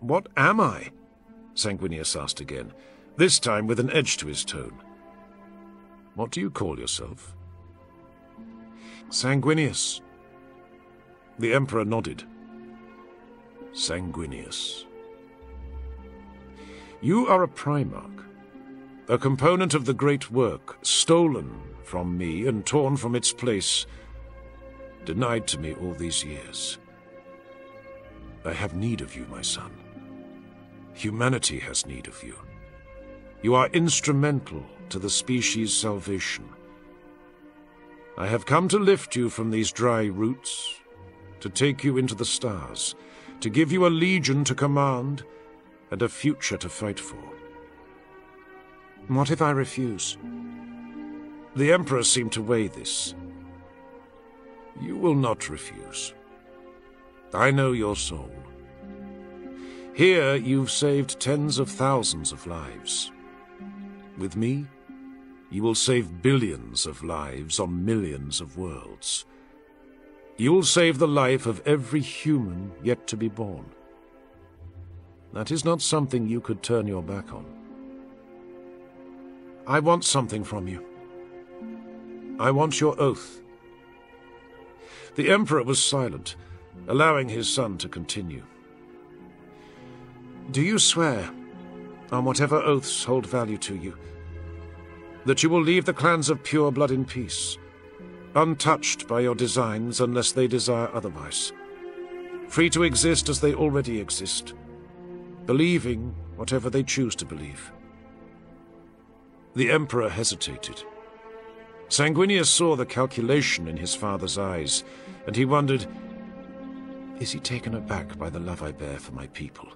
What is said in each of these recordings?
What am I? Sanguinius asked again, this time with an edge to his tone. What do you call yourself? Sanguinius. The Emperor nodded. Sanguinius. You are a Primarch, a component of the Great Work, stolen from me and torn from its place, denied to me all these years. I have need of you, my son. Humanity has need of you. You are instrumental to the species' salvation. I have come to lift you from these dry roots, to take you into the stars, to give you a legion to command, and a future to fight for. What if I refuse? The Emperor seemed to weigh this. You will not refuse. I know your soul. Here you've saved tens of thousands of lives. With me, you will save billions of lives on millions of worlds. You will save the life of every human yet to be born. That is not something you could turn your back on. I want something from you. I want your oath. The Emperor was silent, allowing his son to continue. Do you swear, on whatever oaths hold value to you, that you will leave the clans of pure blood in peace, untouched by your designs unless they desire otherwise, free to exist as they already exist, believing whatever they choose to believe. The Emperor hesitated. Sanguinius saw the calculation in his father's eyes, and he wondered, is he taken aback by the love I bear for my people?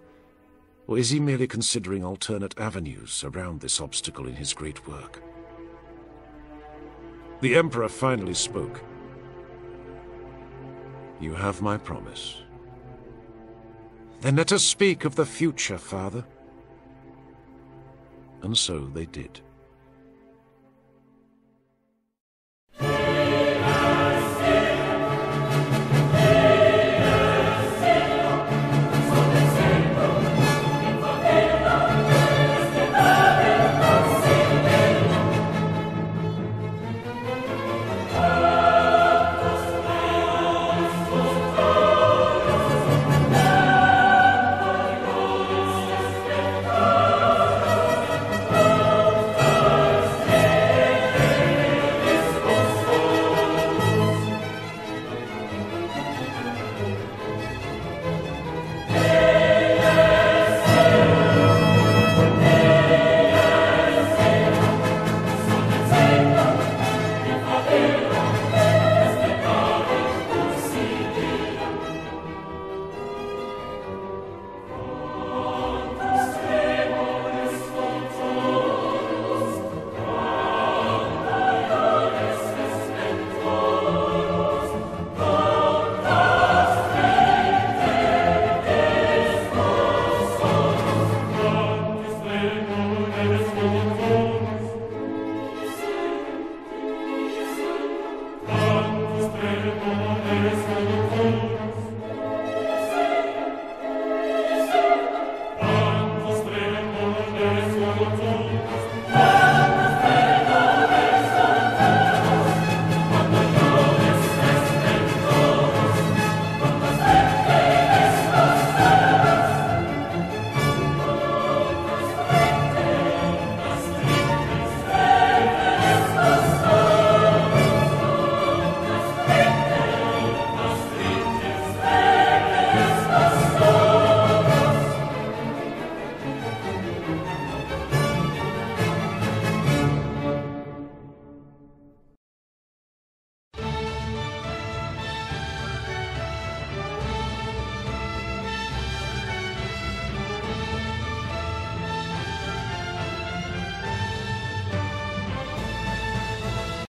Or is he merely considering alternate avenues around this obstacle in his great work? The Emperor finally spoke. You have my promise. Then let us speak of the future, Father. And so they did. Thank you.